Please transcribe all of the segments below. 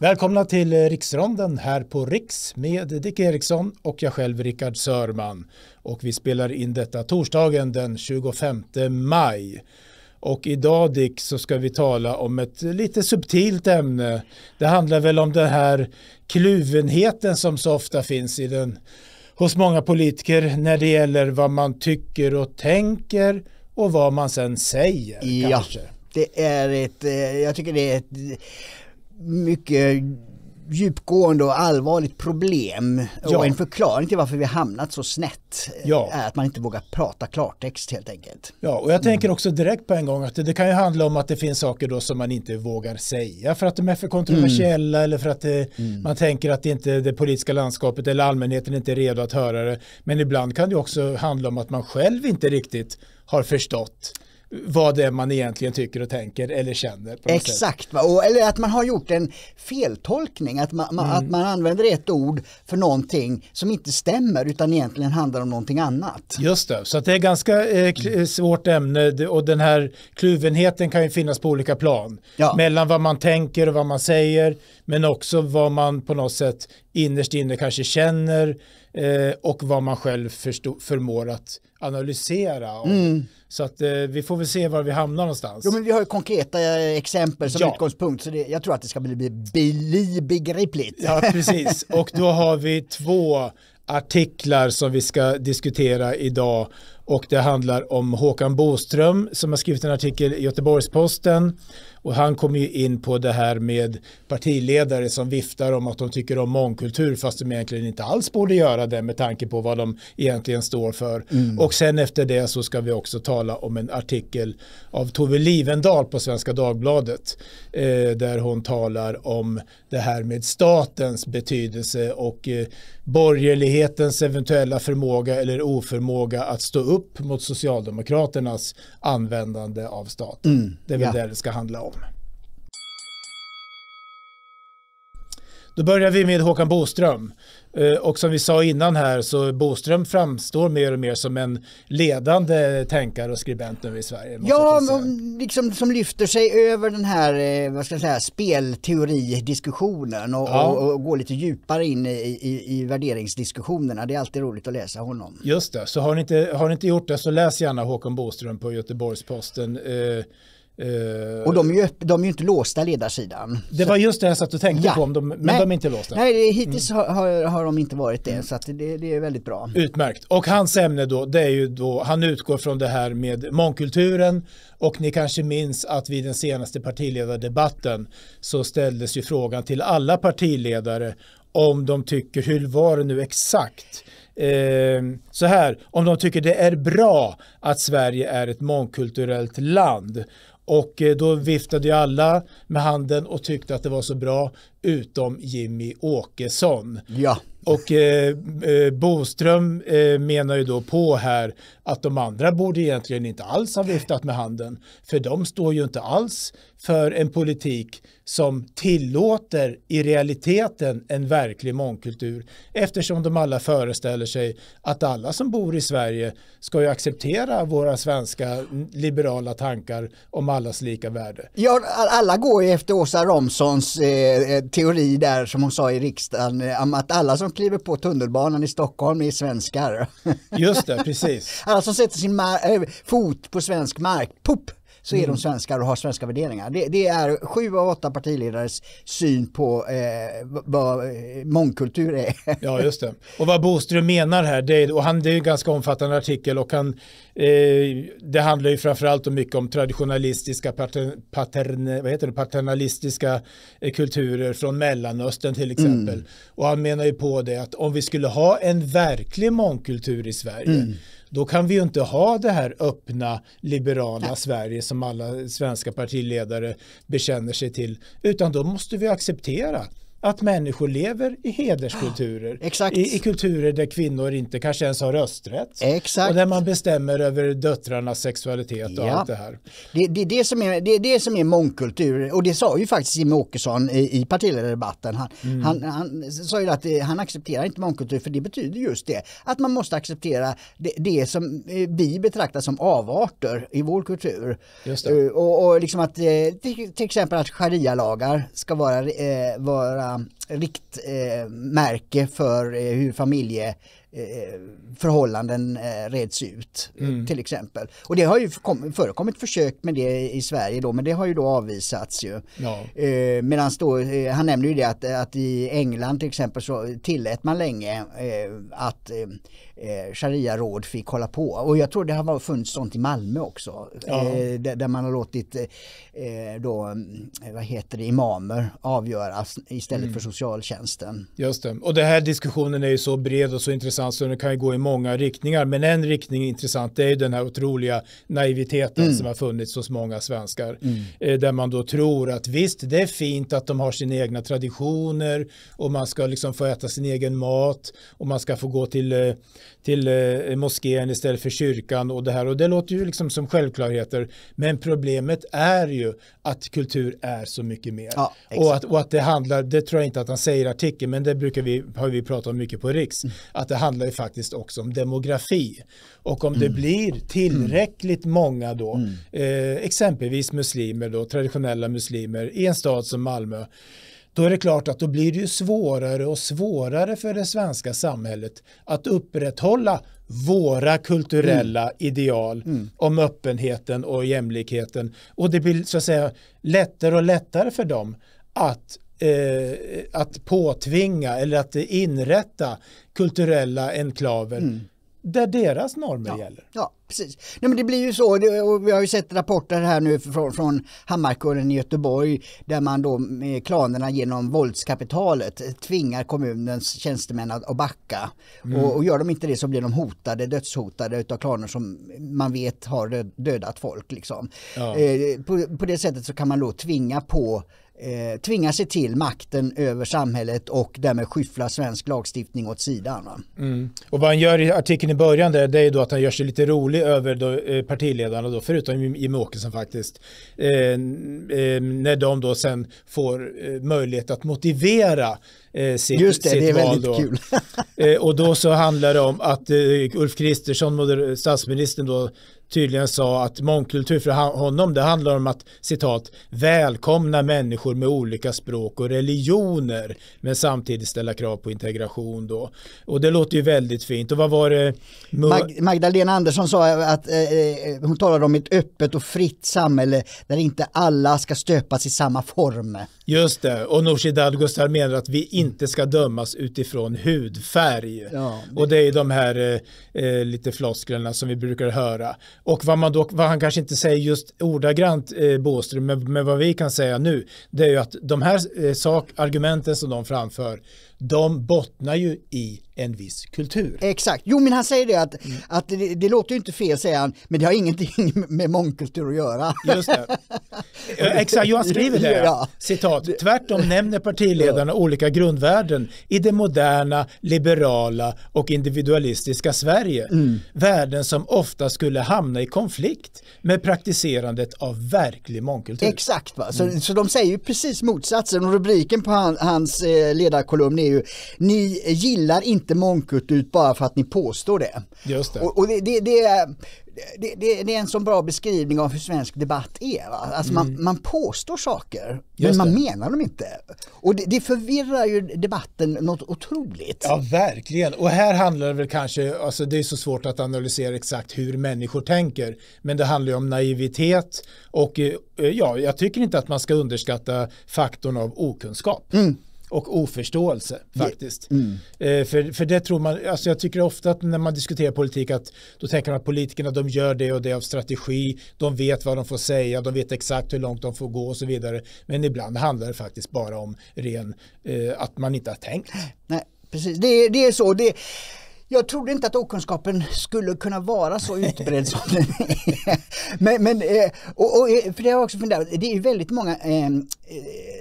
Välkomna till Riksronden här på Riks med Dick Eriksson och jag själv Rickard Sörman. Och vi spelar in detta torsdagen den 25 maj. Och idag Dick så ska vi tala om ett lite subtilt ämne. Det handlar väl om den här kluvenheten som så ofta finns i den, hos många politiker när det gäller vad man tycker och tänker och vad man sen säger. Ja, kanske. det är ett, eh, jag tycker det är ett mycket djupgående och allvarligt problem ja. och en förklaring till varför vi hamnat så snett ja. är att man inte vågar prata klartext helt enkelt. Ja, och jag tänker också direkt på en gång att det kan ju handla om att det finns saker då som man inte vågar säga för att de är för kontroversiella mm. eller för att det, mm. man tänker att det inte det politiska landskapet eller allmänheten inte är redo att höra det. Men ibland kan det också handla om att man själv inte riktigt har förstått vad det är man egentligen tycker och tänker eller känner. Exakt, och, eller att man har gjort en feltolkning, att man, mm. att man använder ett ord för någonting som inte stämmer utan egentligen handlar om någonting annat. Just det, så det är ganska eh, svårt ämne och den här kluvenheten kan ju finnas på olika plan. Ja. Mellan vad man tänker och vad man säger men också vad man på något sätt innerst inne kanske känner eh, och vad man själv förstå, förmår att analysera. Mm. Så att eh, vi får väl se var vi hamnar någonstans. Jo men vi har ju konkreta eh, exempel som ja. utgångspunkt så det, jag tror att det ska bli, bli begripligt. Ja precis och då har vi två artiklar som vi ska diskutera idag och det handlar om Håkan Boström som har skrivit en artikel i Göteborgs-Posten och han kommer ju in på det här med partiledare som viftar om att de tycker om mångkultur fast de egentligen inte alls borde göra det med tanke på vad de egentligen står för. Mm. Och sen efter det så ska vi också tala om en artikel av Tove Livendal på Svenska Dagbladet eh, där hon talar om det här med statens betydelse och eh, borgerlighetens eventuella förmåga eller oförmåga att stå upp mot Socialdemokraternas användande av staten. Mm. Det är väl ja. det det ska handla om. Då börjar vi med Håkan Boström. Eh, och som vi sa innan här så Boström framstår mer och mer som en ledande tänkare och skribent nu i Sverige. Ja, liksom som lyfter sig över den här eh, vad ska jag säga, spelteoridiskussionen och, ja. och, och går lite djupare in i, i, i, värderingsdiskussionerna. Det är alltid roligt att läsa honom. Just det, så har ni inte, har ni inte gjort det så läs gärna Håkan Boström på Göteborgs-Posten. Eh, och de är, ju, de är ju inte låsta ledarsidan. Det var just det jag satt och tänkte ja. på, de, men nej, de är inte låsta. Nej, hittills mm. har, har de inte varit det, mm. så det, det, är väldigt bra. Utmärkt. Och hans ämne då, det är ju då, han utgår från det här med mångkulturen och ni kanske minns att vid den senaste partiledardebatten så ställdes ju frågan till alla partiledare om de tycker, hur var det nu exakt? Eh, så här, om de tycker det är bra att Sverige är ett mångkulturellt land och eh, då viftade ju alla med handen och tyckte att det var så bra utom Jimmy Åkesson. Ja. Och eh, eh, Boström eh, menar ju då på här att de andra borde egentligen inte alls ha viftat med handen. För de står ju inte alls för en politik som tillåter i realiteten en verklig mångkultur eftersom de alla föreställer sig att alla som bor i Sverige ska ju acceptera våra svenska liberala tankar om allas lika värde. Ja, alla går ju efter Åsa Romsons eh, eh teori där som hon sa i riksdagen om att alla som kliver på tunnelbanan i Stockholm är svenskar. Just det, precis. alla som sätter sin äh, fot på svensk mark, pupp, så är mm. de svenskar och har svenska värderingar. Det, det, är sju av åtta partiledares syn på eh, vad eh, mångkultur är. ja, just det. Och vad Boström menar här, det är, och han, det är en ganska omfattande artikel och han, eh, det handlar ju framförallt om mycket om traditionalistiska, patern, patern, vad heter det, paternalistiska eh, kulturer från Mellanöstern till exempel. Mm. Och han menar ju på det att om vi skulle ha en verklig mångkultur i Sverige mm då kan vi ju inte ha det här öppna liberala Sverige som alla svenska partiledare bekänner sig till utan då måste vi acceptera att människor lever i hederskulturer. Exakt. I, I, kulturer där kvinnor inte kanske ens har rösträtt. Exakt. Och där man bestämmer över döttrarnas sexualitet och ja. allt det här. Det, det, det, som är, det det som är mångkultur och det sa ju faktiskt Jimmie Åkesson i, i partiledardebatten. Han, mm. han, han sa ju att det, han accepterar inte mångkultur för det betyder just det. Att man måste acceptera det, det som eh, vi betraktar som avarter i vår kultur. Eh, och, och liksom att eh, till, till exempel att sharia-lagar ska vara, eh, vara Eh, riktmärke för eh, hur familje eh, reds ut mm. till exempel. Och det har ju förekommit försök med det i Sverige då men det har ju då avvisats ju. Ja. Medan då, han nämner ju det att, att i England till exempel så tillät man länge att eh, sharia-råd fick hålla på. Och jag tror det har funnits sånt i Malmö också. Ja. Eh, där, man har låtit eh, då, mm, vad heter det, imamer avgöras istället mm. för socialtjänsten. Just det. Och den här diskussionen är ju så bred och så intressant så den kan ju gå i många riktningar. Men en riktning intressant det är ju den här otroliga naiviteten mm. som har funnits hos många svenskar. Mm. Eh, där man då tror att visst, det är fint att de har sina egna traditioner och man ska liksom få äta sin egen mat och man ska få gå till eh, till eh, moskén istället för kyrkan och det här och det låter ju liksom som självklarheter men problemet är ju att kultur är så mycket mer ja, och, att, och att det handlar, det tror jag inte att han säger i artikeln men det brukar vi, har vi pratat om mycket på Riks, mm. att det handlar ju faktiskt också om demografi och om mm. det blir tillräckligt mm. många då, mm. eh, exempelvis muslimer då, traditionella muslimer i en stad som Malmö då är det klart att då blir det ju svårare och svårare för det svenska samhället att upprätthålla våra kulturella mm. ideal mm. om öppenheten och jämlikheten. Och det blir så att säga lättare och lättare för dem att eh, att påtvinga eller att inrätta kulturella enklaver mm där deras normer ja. gäller. Ja, precis. Nej, men det blir ju så, och vi har ju sett rapporter här nu från, från Hammarkullen i Göteborg där man då med klanerna genom våldskapitalet tvingar kommunens tjänstemän att, backa. Mm. Och, och, gör de inte det så blir de hotade, dödshotade utav klaner som man vet har dödat folk. Liksom. Ja. Eh, på, på det sättet så kan man då tvinga på eh, tvinga sig till makten över samhället och därmed skyffla svensk lagstiftning åt sidan. Mm. Och vad han gör i artikeln i början där, det är då att han gör sig lite rolig över då, eh, partiledarna, då, förutom Jimmie Åkesson faktiskt, eh, eh, när de då sen får eh, möjlighet att motivera eh, sitt, Just det, sitt det är väldigt då. kul. eh, och då så handlar det om att Ulf Kristersson, statsministern då, tydligen sa att mångkultur för honom det handlar om att citat välkomna människor med olika språk och religioner men samtidigt ställa krav på integration då. Och det låter ju väldigt fint. Och vad var det? Mag Magdalena Andersson sa att eh, eh, hon talade om ett öppet och fritt samhälle där inte alla ska stöpas i samma form. Just det, och Nooshi Dadgostar menar att vi inte ska dömas utifrån hudfärg. Ja, det... Och det är de här eh, eh, lite flosklerna som vi brukar höra. Och vad, man då, vad han kanske inte säger just ordagrant eh, Båström, men, men vad vi kan säga nu, det är ju att de här eh, sak, argumenten som de framför, de bottnar ju i en viss kultur. Exakt, jo men han säger det att, mm. att det, det, låter ju inte fel säger han, men det har ingenting med mångkultur att göra. Just det. Exakt, Johan skriver det. Ja. Citat, tvärtom nämner partiledarna olika grundvärden i det moderna, liberala och individualistiska Sverige. Mm. Värden som ofta skulle hamna i konflikt med praktiserandet av verklig mångkultur. Exakt, va? Så, mm. så de säger ju precis motsatsen och rubriken på han, hans eh, ledarkolumn är ju Ni gillar inte mångkultur bara för att ni påstår det. Just det. Och, och det, det, det, är, det, det, det, är en så bra beskrivning av hur svensk debatt är. Va? Alltså mm. man, man påstår saker men man menar dem inte. Och det, det förvirrar ju debatten något otroligt. Ja verkligen och här handlar det väl kanske, alltså det är så svårt att analysera exakt hur människor tänker men det handlar ju om naivitet och eh, ja, jag tycker inte att man ska underskatta faktorn av okunskap. Mm och oförståelse faktiskt. Mm. Eh, för, för det tror man, alltså jag tycker ofta att när man diskuterar politik att då tänker man att politikerna de gör det och det av strategi, de vet vad de får säga, de vet exakt hur långt de får gå och så vidare. Men ibland handlar det faktiskt bara om ren, eh, att man inte har tänkt. Nej, precis, det, det är så. Det, Jag trodde inte att okunskapen skulle kunna vara så utbredd som den är. Men, men eh, och, och, för det har jag också funderat, det är väldigt många eh, eh,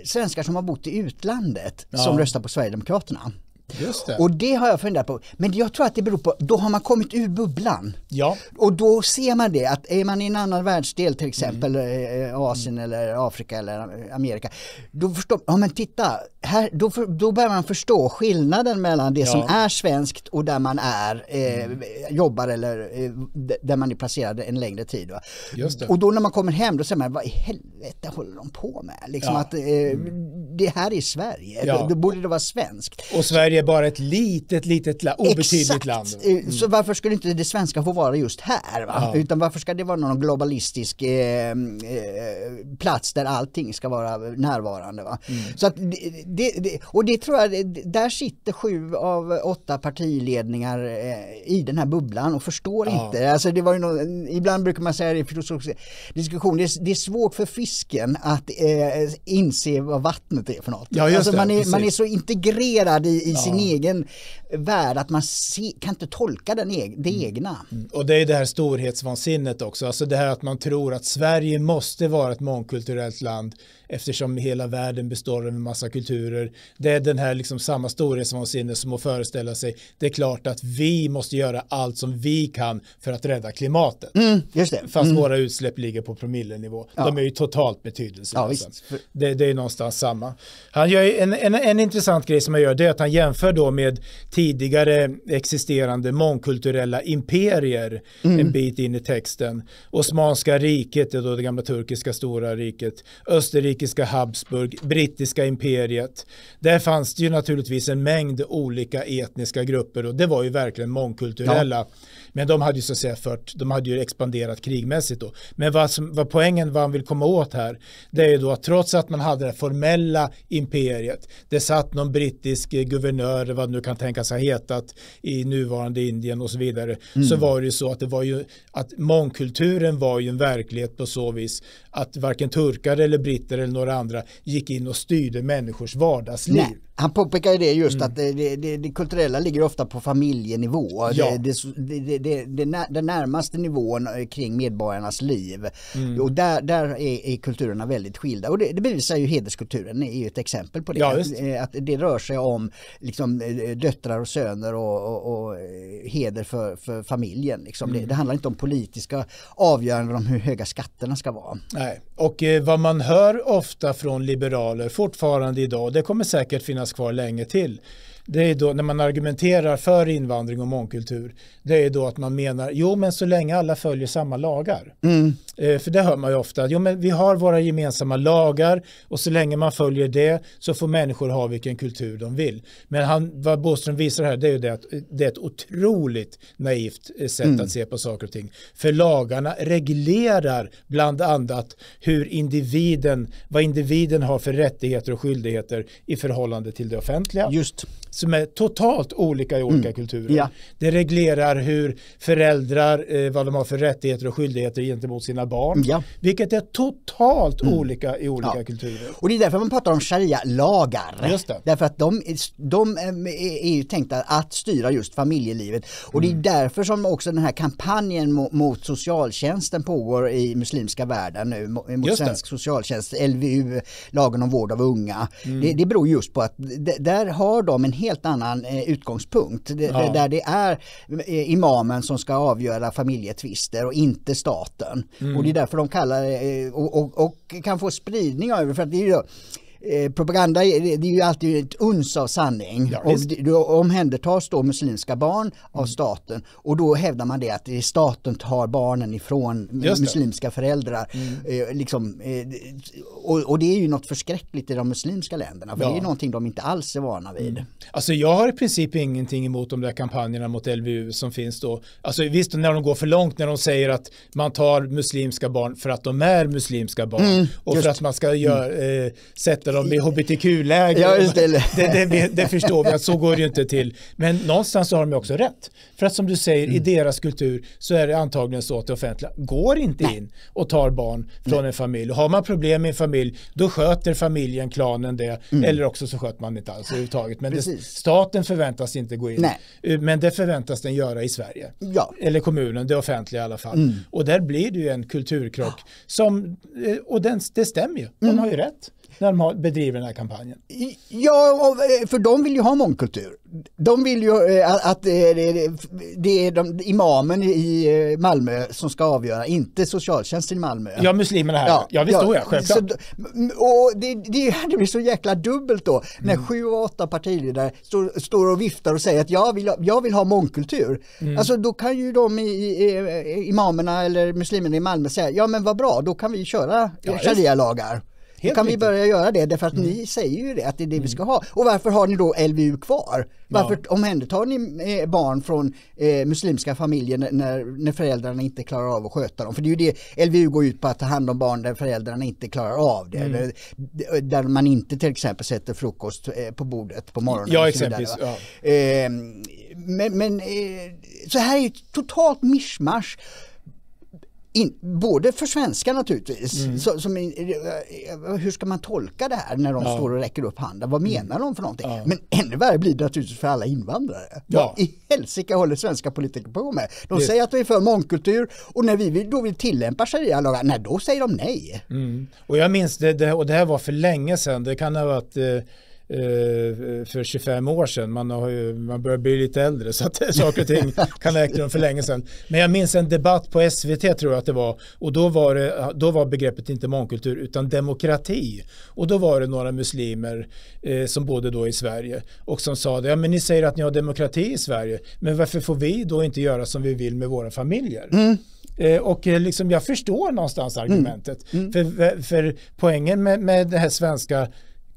svenskar som har bott i utlandet ja. som röstar på Sverigedemokraterna. Det. Och det har jag funderat på. Men jag tror att det beror på, då har man kommit ur bubblan. Ja. Och då ser man det att är man i en annan världsdel till exempel mm. Eh, Asien mm. eller Afrika eller Amerika. Då förstår ja men titta, här, då, då börjar man förstå skillnaden mellan det ja. som är svenskt och där man är, eh, mm. jobbar eller eh, där man är placerad en längre tid. Och då när man kommer hem då säger man, vad i helvete håller de på med? Liksom ja. att eh, mm. det här är Sverige, ja. då, då borde det vara svenskt. Och Sverige är bara ett litet, litet, obetydligt Exakt. land. Eh, mm. Så varför skulle inte det svenska få vara just här? Va? Utan varför ska det vara någon globalistisk eh, eh, plats där allting ska vara närvarande? Va? Mm. Så att det, det, och det tror jag, där sitter sju av åtta partiledningar eh, i den här bubblan och förstår ja. inte. Alltså det var ju någon, ibland brukar man säga i filosofisk diskussion, det är, det är svårt för fisken att eh, inse vad vattnet är för något. Ja, alltså man, är, man är så integrerad i, i ja. Sin egen värld att man se, kan inte tolka den eg, det mm. egna. Mm. Och det är det här storhetsvansinnet också, alltså det här att man tror att Sverige måste vara ett mångkulturellt land eftersom hela världen består av en massa kulturer. Det är den här liksom samma storhetsvansinne som att föreställa sig. Det är klart att vi måste göra allt som vi kan för att rädda klimatet. Mm, just det. Fast mm. våra utsläpp ligger på promillenivå. Ja. De är ju totalt betydelselösa. Ja, det, det, är någonstans samma. Han gör en, en, en intressant grej som han gör det är att han jämför då med tidigare existerande mångkulturella imperier mm. en bit in i texten. Osmanska riket, det, då det gamla turkiska stora riket, Österrike österrikiska Habsburg, brittiska imperiet. Där fanns det ju naturligtvis en mängd olika etniska grupper och det var ju verkligen mångkulturella. Ja. Men de hade ju så att säga fört, de hade ju expanderat krigmässigt då. Men vad, som, vad poängen, vad han vill komma åt här, det är ju då att trots att man hade det formella imperiet, det satt någon brittisk guvernör, vad det nu kan tänkas ha hetat, i nuvarande Indien och så vidare, mm. så var det ju så att det var ju, att mångkulturen var ju en verklighet på så vis att varken turkar eller britter eller några andra gick in och styrde människors vardagsliv. Nej. Han påpekar det just mm. att det, det, det, kulturella ligger ofta på familjenivå. Ja. Det, den närmaste nivån eh, kring medborgarnas liv. Mm. Och där, där är, är, kulturerna väldigt skilda. Och det, det bevisar ju hederskulturen är ju ett exempel på det. Ja, att, eh, att, det rör sig om liksom, eh, döttrar och söner och, och, och heder för, för familjen. Liksom. Mm. Det, handlar inte om politiska avgöranden om hur höga skatterna ska vara. Nej. Och eh, vad man hör ofta från liberaler fortfarande idag, det kommer säkert finnas finnas kvar länge till det är då när man argumenterar för invandring och mångkultur, det är då att man menar, jo men så länge alla följer samma lagar. Mm. Eh, för det hör man ju ofta, jo men vi har våra gemensamma lagar och så länge man följer det så får människor ha vilken kultur de vill. Men han, vad Boström visar här, det är ju det att det är ett otroligt naivt eh, sätt mm. att se på saker och ting. För lagarna reglerar bland annat hur individen, vad individen har för rättigheter och skyldigheter i förhållande till det offentliga. Just som är totalt olika i olika mm. kulturer. Ja. Det reglerar hur föräldrar, eh, vad de har för rättigheter och skyldigheter gentemot sina barn. Ja. Vilket är totalt mm. olika i olika ja. kulturer. Och det är därför man pratar om sharia-lagar. Just det. Därför att de, de är ju tänkta att styra just familjelivet. Och mm. det är därför som också den här kampanjen mot, mot socialtjänsten pågår i muslimska världen nu. Mot svensk socialtjänst, LVU, lagen om vård av unga. Mm. Det, det beror just på att där har de en helt annan eh, utgångspunkt. Det, ja. Där det är eh, imamen som ska avgöra familjetvister och inte staten. Mm. Mm. Och det är därför de kallar det, och, och, och, kan få spridning av det. för att det är ju Eh, propaganda det är ju alltid ett uns av sanning. Ja, och då omhändertas då muslimska barn av mm. staten och då hävdar man det att staten tar barnen ifrån muslimska föräldrar. Mm. Eh, liksom, eh, och, och, det är ju något förskräckligt i de muslimska länderna för ja. det är någonting de inte alls är vana vid. Mm. Alltså jag har i princip ingenting emot de där kampanjerna mot LVU som finns då. Alltså visst när de går för långt när de säger att man tar muslimska barn för att de är muslimska barn mm, och för att man ska gör, eh, sätta pratar om i hbtq-läger. Ja, det. Det, det, det, förstår vi att så går det ju inte till. Men någonstans så har de också rätt. För att som du säger, mm. i deras kultur så är det antagligen så att det offentliga går inte Nej. in och tar barn från Nej. en familj. Och har man problem i en familj, då sköter familjen, klanen det. Mm. Eller också så sköter man inte alls överhuvudtaget. Men staten förväntas inte gå in. Nej. Eh, men det förväntas den göra i Sverige. Ja. Eller kommunen, det offentliga i alla fall. Mm. Och där blir det ju en kulturkrock. Som, eh, och den, det stämmer ju, de mm. har ju rätt när de bedriver den här kampanjen? Ja, eh, för de vill ju ha mångkultur. De vill ju eh, att det är de, imamen i Malmö som ska avgöra, inte socialtjänsten i Malmö. Ja, muslimerna här. Ja, ja visst ja, jag, självklart. Så, och det, det, det blir så jäkla dubbelt då, när mm. sju och åtta partiledare står, står och viftar och säger att jag vill, jag vill ha mångkultur. Mm. Alltså då kan ju de i, i, imamerna eller muslimerna i Malmö säga, ja men vad bra, då kan vi köra ja, sharia-lagar. Helt kan vi börja göra det därför att mm. ni säger ju det att det är det mm. vi ska ha. Och varför har ni då LVU kvar? Varför ja. omhändertar ni eh, barn från eh, muslimska familjer när, när föräldrarna inte klarar av att sköta dem? För det är ju det LVU går ut på att ta hand om barn där föräldrarna inte klarar av det. Mm. Eller, där man inte till exempel sätter frukost eh, på bordet på morgonen. Ja, exempelvis. Ja. Eh, men, men eh, så här är ett totalt mischmasch in, både för svenskar naturligtvis, mm. så, som, eh, hur ska man tolka det här när de ja. står och räcker upp handen? Vad menar mm. de för någonting? Ja. Men ännu värre blir det naturligtvis för alla invandrare. Ja. Vad i helsike håller svenska politiker på med? De det. säger att de är för mångkultur och när vi då vill tillämpa sharia-lagar, nej då säger de nej. Mm. Och jag minns det, det, och det här var för länge sedan, det kan ha varit eh, Eh, för 25 år sedan. Man, har ju, man börjar bli lite äldre så att saker och ting kan ha ägt rum för länge sedan. Men jag minns en debatt på SVT tror jag att det var och då var, det, då var begreppet inte mångkultur utan demokrati. Och då var det några muslimer eh, som bodde då i Sverige och som sa det, ja men ni säger att ni har demokrati i Sverige men varför får vi då inte göra som vi vill med våra familjer? Mm. Eh, och eh, liksom jag förstår någonstans argumentet. Mm. Mm. För, för poängen med, med det här svenska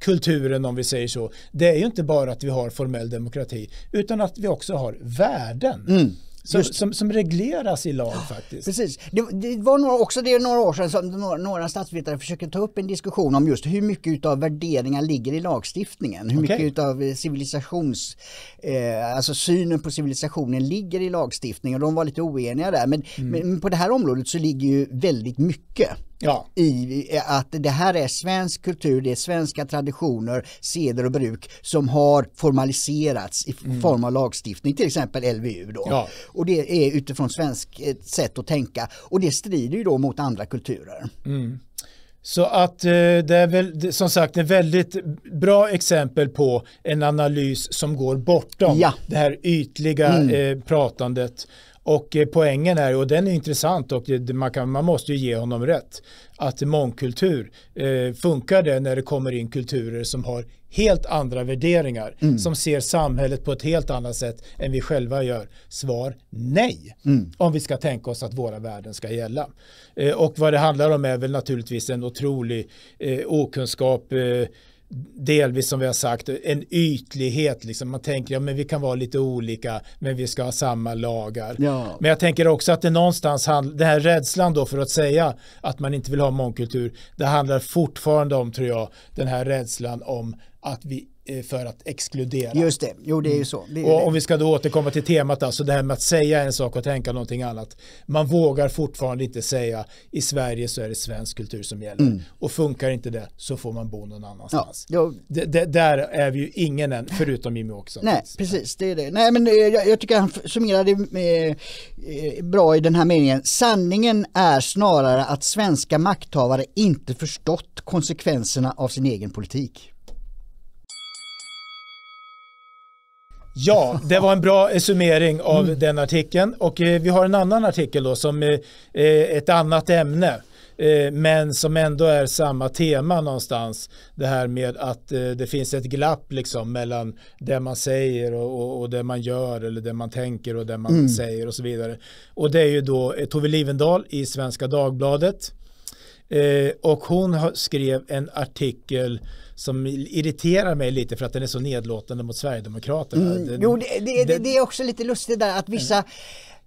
kulturen om vi säger så. Det är ju inte bara att vi har formell demokrati utan att vi också har värden. Mm. Som, som, som, regleras i lag faktiskt. Precis. Det, det, var några, också det några år sedan som några, några statsvetare försöker ta upp en diskussion om just hur mycket av värderingar ligger i lagstiftningen. Hur okay. mycket av eh, civilisations, eh, alltså synen på civilisationen ligger i lagstiftningen. De var lite oeniga där men, mm. men på det här området så ligger ju väldigt mycket. Ja. i att det här är svensk kultur, det är svenska traditioner, seder och bruk som har formaliserats i mm. form av lagstiftning, till exempel LVU. Då. Ja. Och det är utifrån svensk eh, sätt att tänka och det strider ju då mot andra kulturer. Mm. Så att eh, det är väl som sagt ett väldigt bra exempel på en analys som går bortom ja. det här ytliga mm. eh, pratandet och eh, poängen är, och den är intressant och man, kan, man måste ju ge honom rätt, att mångkultur eh, funkar det när det kommer in kulturer som har helt andra värderingar, mm. som ser samhället på ett helt annat sätt än vi själva gör? Svar nej, mm. om vi ska tänka oss att våra värden ska gälla. Eh, och vad det handlar om är väl naturligtvis en otrolig eh, okunskap eh, delvis som vi har sagt en ytlighet. Liksom. Man tänker ja, men vi kan vara lite olika men vi ska ha samma lagar. Ja. Men jag tänker också att det någonstans handlar, den här rädslan då för att säga att man inte vill ha mångkultur det handlar fortfarande om tror jag den här rädslan om att vi för att exkludera. Just det, jo det är ju så. Är och om vi ska då återkomma till temat, alltså det här med att säga en sak och tänka någonting annat. Man vågar fortfarande inte säga i Sverige så är det svensk kultur som gäller. Mm. Och funkar inte det så får man bo någon annanstans. Ja, det, det, där är vi ju ingen än, förutom Jimmy också. Nej, precis, det är det. Nej, men eh, jag, jag tycker han summerade eh, eh, bra i den här meningen. Sanningen är snarare att svenska makthavare inte förstått konsekvenserna av sin egen politik. Ja, det var en bra summering av mm. den artikeln och eh, vi har en annan artikel då som är eh, ett annat ämne eh, men som ändå är samma tema någonstans. Det här med att eh, det finns ett glapp liksom mellan det man säger och, och, och, det man gör eller det man tänker och det man mm. säger och så vidare. Och det är ju då eh, Tove Livendal i Svenska Dagbladet eh, och hon skrev en artikel som irriterar mig lite för att den är så nedlåtande mot Sverigedemokraterna. Mm. jo, det, det, det, det, är också lite lustigt där att vissa Eh,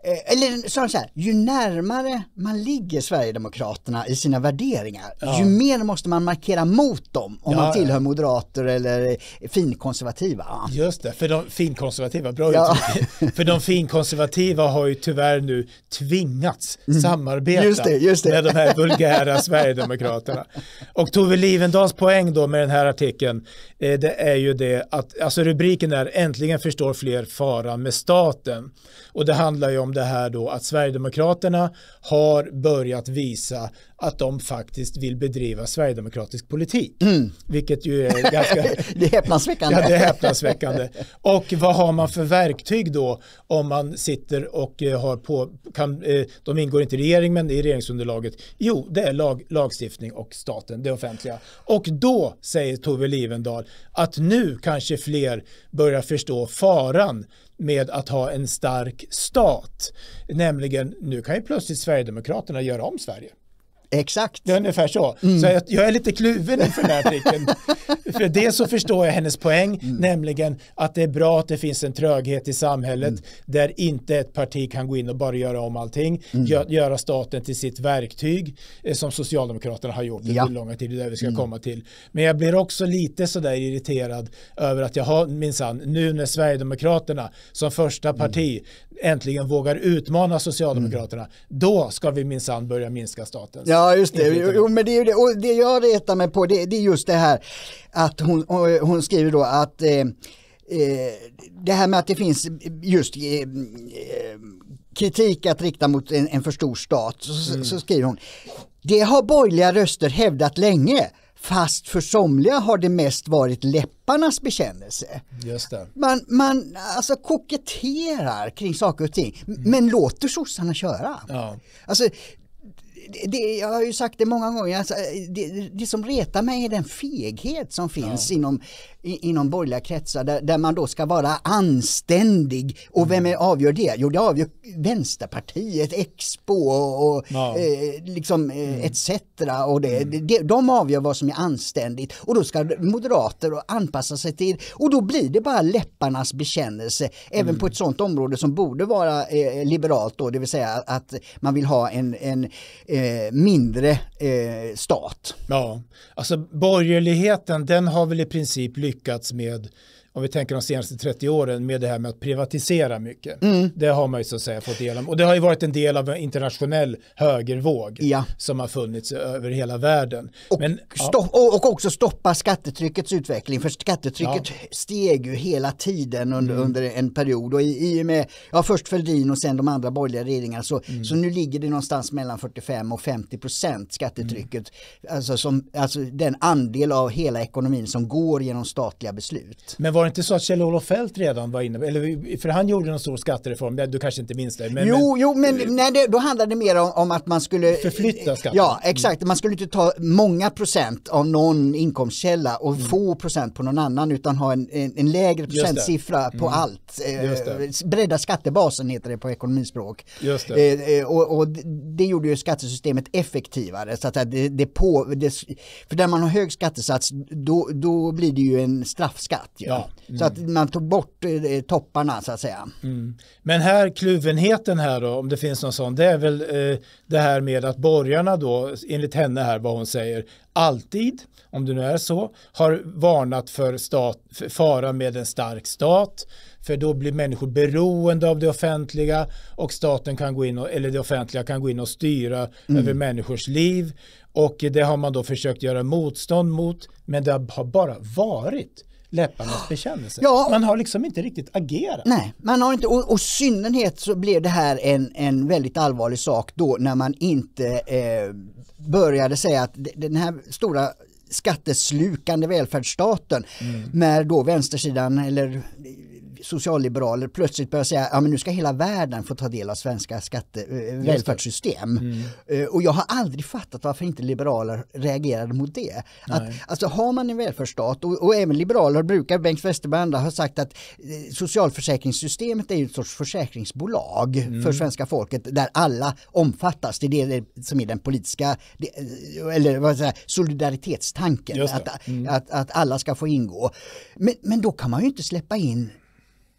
eller så här, ju närmare man ligger Sverigedemokraterna i sina värderingar, ja. ju mer måste man markera mot dem om ja, man tillhör moderater eller finkonservativa. Just det, för de finkonservativa, bra ja. För de finkonservativa har ju tyvärr nu tvingats mm. samarbeta just det, just det. med de här vulgära Sverigedemokraterna. Och Tove Livendals poäng då med den här artikeln, eh, det är ju det att, alltså rubriken är äntligen förstår fler faran med staten. Och det handlar ju om det här då att Sverigedemokraterna har börjat visa att de faktiskt vill bedriva sverigedemokratisk politik. Mm. Vilket ju är ganska... det är häpnadsväckande. ja, det är häpnadsväckande. Och vad har man för verktyg då om man sitter och eh, har på, kan, eh, de ingår inte i regering men i regeringsunderlaget. Jo, det är lag, lagstiftning och staten, det offentliga. Och då säger Tove Livendal att nu kanske fler börjar förstå faran med att ha en stark stat. Nämligen, nu kan ju plötsligt Sverigedemokraterna göra om Sverige. Exakt. Det är ungefär så. Mm. Så jag, jag, är lite kluven inför den här artikeln. för det så förstår jag hennes poäng, mm. nämligen att det är bra att det finns en tröghet i samhället mm. där inte ett parti kan gå in och bara göra om allting, mm. gö göra staten till sitt verktyg eh, som Socialdemokraterna har gjort under ja. långa tid, det är det vi ska mm. komma till. Men jag blir också lite sådär irriterad över att jag har minsann, nu när Sverigedemokraterna som första mm. parti äntligen vågar utmana Socialdemokraterna, då ska vi minsann börja minska statens. Ja, just det. Jo, men det, är det. Och det jag retar mig på, det, det är just det här att hon, hon skriver då att eh, eh, det här med att det finns just eh, eh kritik att rikta mot en, en för stor stat, så, mm. så skriver hon, det har borgerliga röster hävdat länge Fast för somliga har det mest varit läpparnas bekännelse. Just det. Man, man alltså koketterar kring saker och ting, mm. men låter sossarna köra. Ja. Alltså, det, jag har ju sagt det många gånger, alltså, det, det, som retar mig är den feghet som finns ja. inom, inom borgerliga kretsar där, där, man då ska vara anständig. Och vem är, avgör det? Jo, det avgör Vänsterpartiet, Expo och ja. eh, liksom eh, mm. etc. Och det, mm. de, de avgör vad som är anständigt och då ska moderater anpassa sig till och då blir det bara läpparnas bekännelse även mm. på ett sådant område som borde vara eh, liberalt då, det vill säga att man vill ha en, en eh, mindre eh, stat. Ja, alltså borgerligheten den har väl i princip lyckats med om vi tänker de senaste 30 åren med det här med att privatisera mycket. Mm. Det har man ju så att säga fått av. Och det har ju varit en del av en internationell högervåg ja. som har funnits över hela världen. Och, Men, stopp, ja. och också stoppa skattetryckets utveckling. För skattetrycket ja. steg ju hela tiden under, mm. under en period. Och i, i och med, ja först Fälldin och sen de andra borgerliga regeringarna så, mm. så nu ligger det någonstans mellan 45 och 50 procent skattetrycket. Mm. Alltså, som, alltså den andel av hela ekonomin som går genom statliga beslut. Men var det inte så att Kjell-Olof Feldt redan var inne, eller, för han gjorde en stor skattereform, du kanske inte minns det? Men, jo, men, jo, men nej, det, då handlade det mer om, om, att man skulle förflytta skatten. Ja, exakt. Man skulle inte ta många procent av någon inkomstkälla och mm. få procent på någon annan utan ha en, en, en lägre procentsiffra på mm. allt. Eh, bredda skattebasen heter det på ekonomispråk. Just det. Eh, eh och, och, det gjorde ju skattesystemet effektivare. Så att det, det på, det, för där man har hög skattesats då, då blir det ju en straffskatt. Ja. Mm. Så att man tog bort eh, topparna så att säga. Mm. Men här kluvenheten här då, om det finns någon sån, det är väl eh, det här med att borgarna då, enligt henne här vad hon säger, alltid, om det nu är så, har varnat för, stat, för fara med en stark stat, för då blir människor beroende av det offentliga och staten kan gå in och, eller det offentliga kan gå in och styra mm. över människors liv och det har man då försökt göra motstånd mot men det har bara varit läpparnas bekännelse. Ja, man har liksom inte riktigt agerat. Nej, man har inte, och, och synnerhet så blev det här en, en väldigt allvarlig sak då när man inte eh, började säga att den här stora skatteslukande välfärdsstaten mm. när då vänstersidan eller socialliberaler plötsligt börjar säga att ja, nu ska hela världen få ta del av svenska skatte, äh, välfärdssystem. Mm. Uh, och jag har aldrig fattat varför inte liberaler reagerade mot det. Att, alltså har man en välfärdsstat och, och även liberaler brukar, Bengt Westerberg andra har sagt att eh, socialförsäkringssystemet är ett sorts försäkringsbolag mm. för svenska folket där alla omfattas. Det är det som är den politiska eller vad säger, solidaritetstanken. Att, mm. att, att alla ska få ingå. Men, men då kan man ju inte släppa in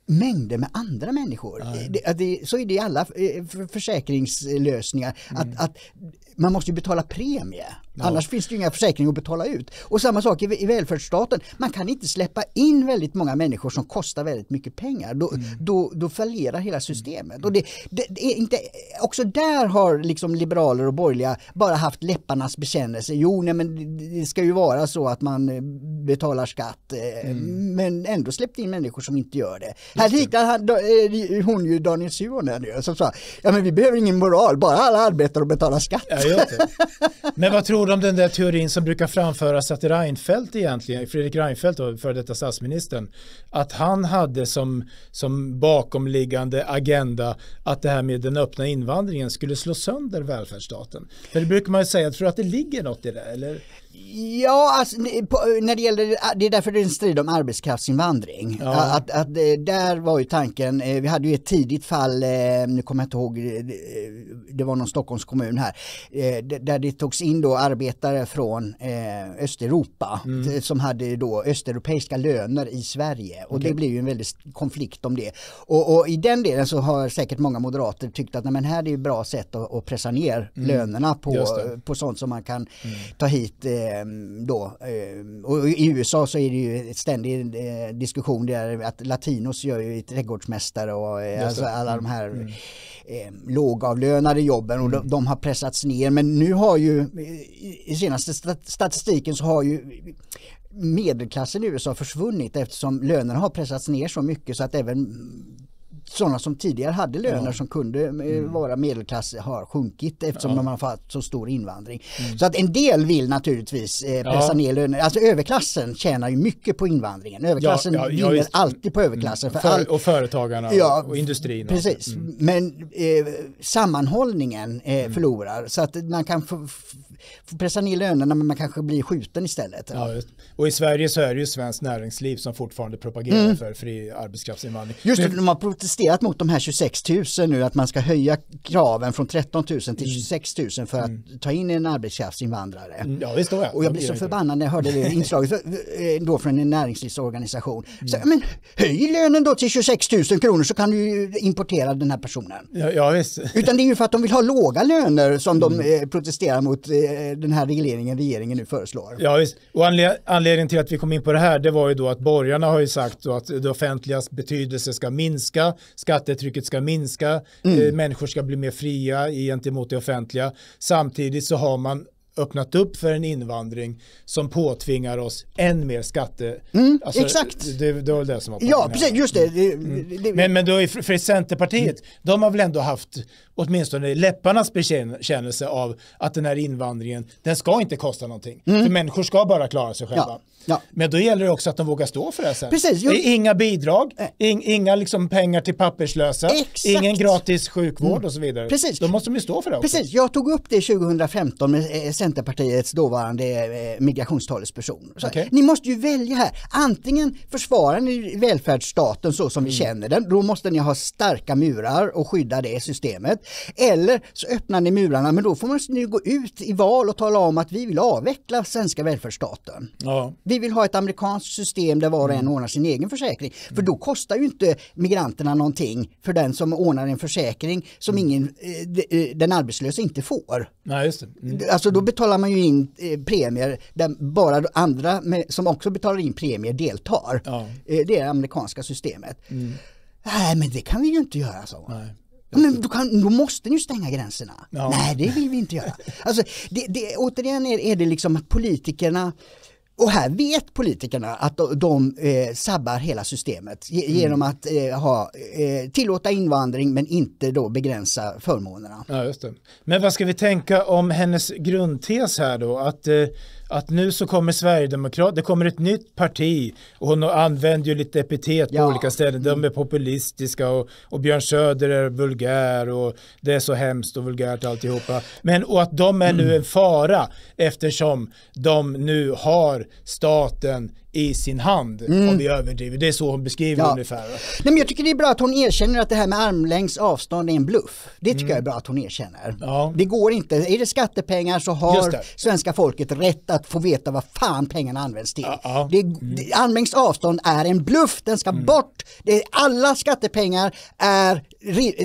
mängder med andra människor. Det, det, så är det i alla eh, försäkringslösningar. Mm. Att, att man måste betala premie. Ja. Annars finns det inga försäkringar att betala ut. Och samma sak i, i välfärdsstaten. Man kan inte släppa in väldigt många människor som kostar väldigt mycket pengar. Då, mm. då, då fallerar hela systemet. Och det, det, det, är inte, också där har liksom liberaler och borgerliga bara haft läpparnas bekännelse. Jo, nej, men det ska ju vara så att man eh, betalar skatt. Eh, mm. Men ändå släppt in människor som inte gör det. Just Här hittar eh, hon ju Daniel Suhonen som sa ja men vi behöver ingen moral, bara alla arbetar och betalar skatt. Ja, men vad tror ord om den där teorin som brukar framföras att Reinfeldt egentligen, Fredrik Reinfeldt, då, för detta statsministern, att han hade som, som bakomliggande agenda att det här med den öppna invandringen skulle slå sönder välfärdsstaten. För det brukar man ju säga, jag tror att det ligger något i det, eller? Ja, alltså, när det gäller, det är därför det är en strid om arbetskraftsinvandring. Ja. Att, att, där var ju tanken, eh, vi hade ju ett tidigt fall, eh, nu kommer jag inte ihåg, det var någon Stockholms kommun här, eh, där det togs in då arbetare från Östeuropa mm. som hade då östeuropeiska löner i Sverige och okay. det blev ju en väldig konflikt om det. Och, och, i den delen så har säkert många moderater tyckt att nej, men här är ett bra sätt att, att pressa ner mm. lönerna på, på sånt som man kan mm. ta hit då. Ehm, och i USA så är det ju en ständig eh, diskussion där att latinos gör ju trädgårdsmästare och eh, alltså alla de här mm. eh, lågavlönade jobben och mm. de, de, har pressats ner. Men nu har ju i senaste statistiken så har ju medelklassen i USA försvunnit eftersom lönerna har pressats ner så mycket så att även sådana som tidigare hade löner ja. som kunde eh, mm. vara medelklass har sjunkit eftersom ja. de har fått så stor invandring. Mm. Så att en del vill naturligtvis eh, pressa ja. ner löner. Alltså överklassen tjänar ju mycket på invandringen. Överklassen ja, vinner just, alltid på överklassen. För, för all, och företagarna och industrin. Precis, mm. men eh, sammanhållningen eh, mm. förlorar så att man kan få pressa ner lönerna men man kanske blir skjuten istället. Och i Sverige så är det ju svenskt näringsliv som fortfarande propagerar mm. för fri arbetskraftsinvandring. Just det, de har protesterat mot de här 26 000 nu att man ska höja kraven från 13 000 till 26 mm. 000 för att mm. ta in en arbetskraftsinvandrare. Mm, ja, visst jag. Och jag blev så förbannad när jag hörde det inslaget eh, då från en näringslivsorganisation. Så, men höj lönen då till 26 000 kronor så kan du importera den här personen. Ja, ja, visst. Utan det är ju för att de vill ha låga löner som de mm. eh, protesterar mot eh, den här regleringen regeringen nu föreslår. Ja, visst. och anledningen till att vi kom in på det här det var ju då att borgarna har ju sagt att det offentligas betydelse ska minska, skattetrycket ska minska, mm. eh, människor ska bli mer fria gentemot det offentliga. Samtidigt så har man öppnat upp för en invandring som påtvingar oss än mer skatte... Mm, alltså, exakt. Det, det var det som var Ja, precis, just det. Mm. det, det men, men då för, för Centerpartiet, mm. de har väl ändå haft åtminstone läpparnas bekännelse av att den här invandringen, den ska inte kosta någonting. Mm. För människor ska bara klara sig själva. Ja. Ja. Men då gäller det också att de vågar stå för det sen. Precis, jag... Inga bidrag, in, inga liksom pengar till papperslösa, Exakt. ingen gratis sjukvård mm. och så vidare. Precis. Då måste de ju stå för det också. Precis, jag tog upp det 2015 med eh, Centerpartiets dåvarande eh, migrationstalesperson. Okay. Ni måste ju välja här, antingen försvarar ni välfärdsstaten så som mm. vi känner den, då måste ni ha starka murar och skydda det systemet. Eller så öppnar ni murarna, men då får man ni gå ut i val och tala om att vi vill avveckla svenska välfärdsstaten. Ja. Vi vill ha ett amerikanskt system där var och en mm. ordnar sin egen försäkring. För då kostar ju inte migranterna någonting för den som ordnar en försäkring som mm. ingen, eh, eh, den arbetslösa inte får. Nej, just det. Mm. Alltså då betalar man ju in eh, premier där bara andra som också betalar in premier deltar. Ja. Det är det amerikanska systemet. Mm. Nej men det kan vi ju inte göra så. Nej. Men då, kan, då, måste ni ju stänga gränserna. Ja. Nej, det vill vi inte göra. Alltså, det, det, återigen är, är det liksom att politikerna och här vet politikerna att de, de eh, sabbar hela systemet genom mm. att eh, ha, eh, tillåta invandring men inte då begränsa förmånerna. Ja, just det. Men vad ska vi tänka om hennes grundtes här då? Att eh, att nu så kommer Sverigedemokrat, det kommer ett nytt parti och hon använder ju lite epitet på ja. olika ställen. De är populistiska och, och Björn Söder är vulgär och det är så hemskt och vulgärt alltihopa. Men och att de är nu en fara eftersom de nu har staten i sin hand mm. om vi överdriver. Det är så hon beskriver ja. ungefär. Nej, men jag tycker det är bra att hon erkänner att det här med armlängds avstånd är en bluff. Det tycker mm. jag är bra att hon erkänner. Ja. Det går inte. Är det skattepengar så har svenska folket rätt att få veta vad fan pengarna används till. Ja, det, mm. armlängds avstånd är en bluff. Den ska mm. bort. Det, alla skattepengar är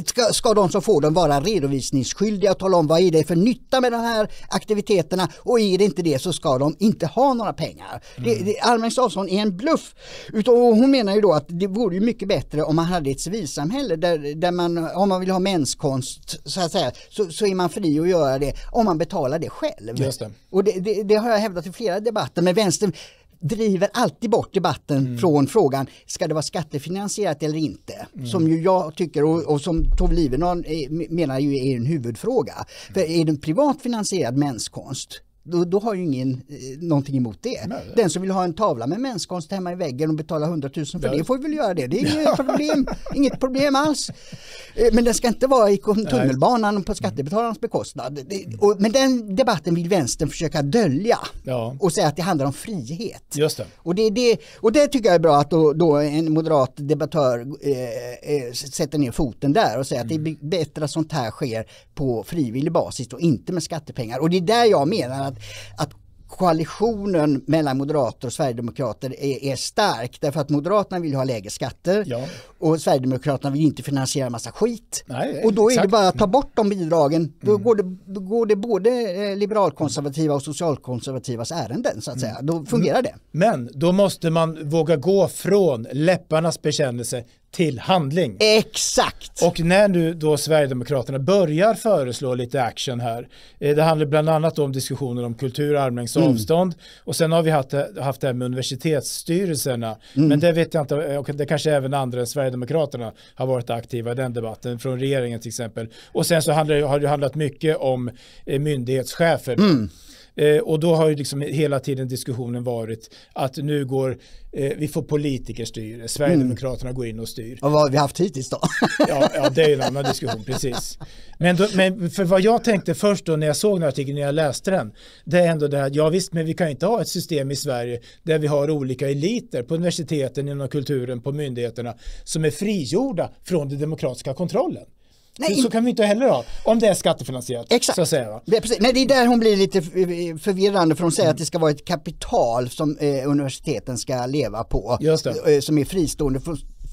ska, ska de som får dem vara redovisningsskyldiga och tala om vad är det för nytta med de här aktiviteterna och är det inte det så ska de inte ha några pengar. Mm. Det, det, armlängds avstånd är en bluff. Utan, hon menar ju då att det vore ju mycket bättre om man hade ett civilsamhälle där, där man, om man vill ha menskonst så att säga, så, så är man fri att göra det om man betalar det själv. Det. Och det, det, det har jag hävdat i flera debatter med vänstern driver alltid bort debatten mm. från frågan ska det vara skattefinansierat eller inte? Mm. Som ju jag tycker och, och som Tove Livendal menar ju är en huvudfråga. För är det en privat finansierad menskonst då, då har ju ingen eh, någonting emot det. Nej. Den som vill ha en tavla med menskonst hemma i väggen och betala 100 000 för ja. det får väl göra det. Det är inget problem, inget problem alls. Eh, men den ska inte vara i tunnelbanan Nej. på skattebetalarnas bekostnad. Och, men den debatten vill vänstern försöka dölja ja. och säga att det handlar om frihet. Just det. Och, det, det, och det tycker jag är bra att då, då en moderat debattör eh, eh sätter ner foten där och säger mm. att det är mm. bättre att sånt här sker på frivillig basis och inte med skattepengar. Och det är där jag menar att att koalitionen mellan moderater och sverigedemokrater är, är stark därför att moderaterna vill ha lägre skatter ja. och sverigedemokraterna vill inte finansiera massa skit. Nej, och då exakt. är det bara att ta bort de bidragen. Då, mm. går, det, då går det både eh, liberalkonservativa och socialkonservativas ärenden så att säga. Då fungerar det. Men då måste man våga gå från läpparnas bekännelse till handling. Exakt! Och när nu då Sverigedemokraterna börjar föreslå lite action här, eh, det handlar bland annat om diskussioner om kultur, armlängds mm. avstånd och sen har vi haft, haft det här med universitetsstyrelserna, mm. men det vet jag inte, och det kanske även andra än Sverigedemokraterna har varit aktiva i den debatten, från regeringen till exempel. Och sen så handlar, har det handlat mycket om eh, myndighetschefer. Mm. Eh, och då har ju liksom hela tiden diskussionen varit att nu går, eh, vi får politikerstyre, Sverigedemokraterna mm. går in och styr. Och vad har vi haft hittills då? ja, ja, det är en annan diskussion, precis. Men, då, men för vad jag tänkte först då när jag såg den här artikeln, när jag läste den, det är ändå det här, ja visst, men vi kan inte ha ett system i Sverige där vi har olika eliter på universiteten, inom kulturen, på myndigheterna som är frigjorda från den demokratiska kontrollen. Nej, så, så, kan vi inte heller ha, om det är skattefinansierat. Exakt. Så säga. Nej, det är där hon blir lite förvirrande för hon säger mm. att det ska vara ett kapital som eh, universiteten ska leva på. Just det. Eh, som är fristående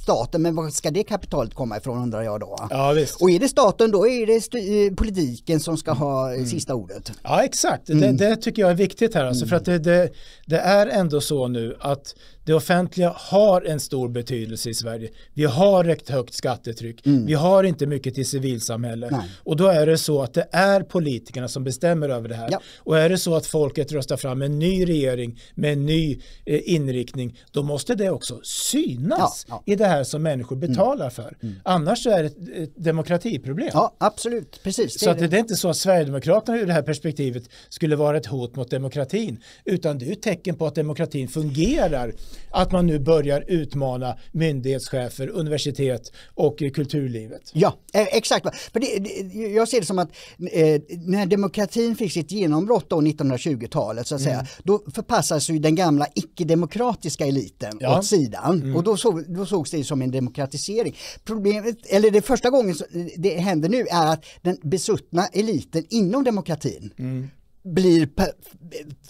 staten, men var ska det kapitalet komma ifrån undrar jag då? Ja, visst. Och är det staten då är det eh, politiken som ska ha mm. sista ordet. Ja exakt, mm. det, det, tycker jag är viktigt här alltså, mm. för att det, det, det, är ändå så nu att det offentliga har en stor betydelse i Sverige. Vi har ett högt skattetryck. Mm. Vi har inte mycket till civilsamhälle. Nej. Och då är det så att det är politikerna som bestämmer över det här. Ja. Och är det så att folket röstar fram en ny regering med en ny eh, inriktning, då måste det också synas ja, ja. i det här som människor mm. betalar mm. för. Mm. Annars är det ett, ett demokratiproblem. Ja, absolut. Precis. Så det, att det är inte så att Sverigedemokraterna ur det här perspektivet skulle vara ett hot mot demokratin, utan det är ett tecken på att demokratin fungerar att man nu börjar utmana myndighetschefer, universitet och kulturlivet. Ja, eh, exakt. För det, det, jag ser det som att eh, när demokratin fick sitt genombrott då 1920-talet så att mm. säga, då förpassades ju den gamla icke-demokratiska eliten ja. åt sidan mm. och då, såg, då sågs det som en demokratisering. Problemet, eller det första gången eh, det händer nu är att den besuttna eliten inom demokratin mm blir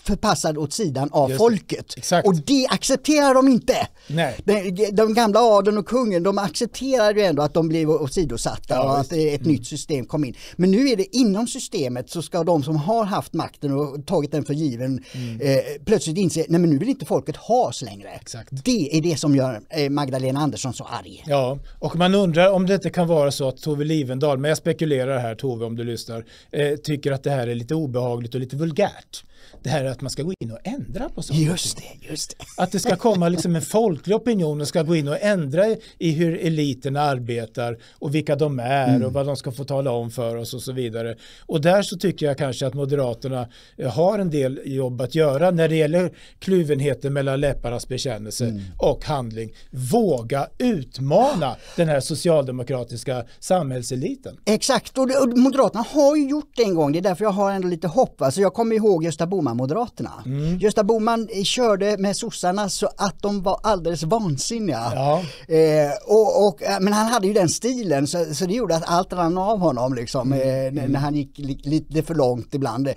förpassad åt sidan av Just folket. Exakt. Och det accepterar de inte. Nej. De, de gamla adeln och kungen de accepterar ju ändå att de blev åsidosatta ja, och att ett mm. nytt system kom in. Men nu är det inom systemet så ska de som har haft makten och tagit den för given mm. eh, plötsligt inse nej men nu vill inte folket ha oss längre. Exakt. Det är det som gör eh, Magdalena Andersson så arg. Ja, och man undrar om det inte kan vara så att Tove Livendal, men jag spekulerar här Tove om du lyssnar, eh, tycker att det här är lite obehagligt och lite vulgärt det här att man ska gå in och ändra på saker. Just det, just det. Att det ska komma liksom en folklig opinion och ska gå in och ändra i hur eliterna arbetar och vilka de är mm. och vad de ska få tala om för oss och så vidare. Och där så tycker jag kanske att Moderaterna eh, har en del jobb att göra när det gäller kluvenheten mellan läpparnas bekännelse mm. och handling. Våga utmana den här socialdemokratiska samhällseliten. Exakt, och, Moderaterna har ju gjort det en gång. Det är därför jag har ändå lite hopp. Alltså jag kommer ihåg Gösta Bohman-moderaterna. Mm. Gösta Bohman körde med sossarna så att de var alldeles vansinniga. Ja. Eh, och, och, men han hade ju den stilen så, så det gjorde att allt rann av honom liksom, mm. eh, när han gick li, lite för långt ibland. Eh,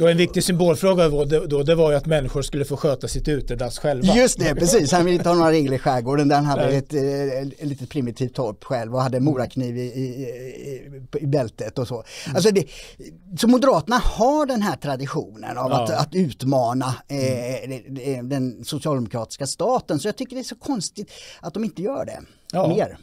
och en viktig symbolfråga då, då, det var ju att människor skulle få sköta sitt utedass själva. Just det, precis. Han ville inte ha några regler i skärgården. Där han hade ett, eh, ett, litet primitivt torp själv och hade morakniv i, i, i, i bältet och så. Mm. Alltså det, så Moderaterna har den här traditionen av ja. att, att utmana eh, mm. den socialdemokratiska staten. Så jag tycker det är så konstigt att de inte gör det ja. mer.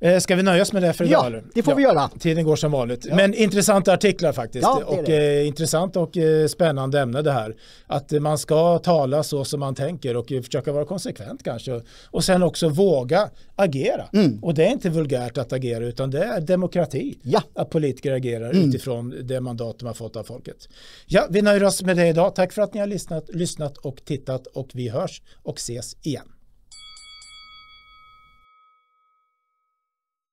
Eh, ska vi nöja oss med det för idag? Ja, det får ja, vi göra. Tiden går som vanligt. Ja. Men intressanta artiklar faktiskt. Ja, det och det. Eh, intressant och eh, spännande ämne det här. Att eh, man ska tala så som man tänker och eh, försöka vara konsekvent kanske. Och sen också våga agera. Mm. Och det är inte vulgärt att agera utan det är demokrati. Ja. Att politiker agerar mm. utifrån det mandat de har fått av folket. Ja, vi nöjer oss med det idag. Tack för att ni har lyssnat, lyssnat och tittat och vi hörs och ses igen.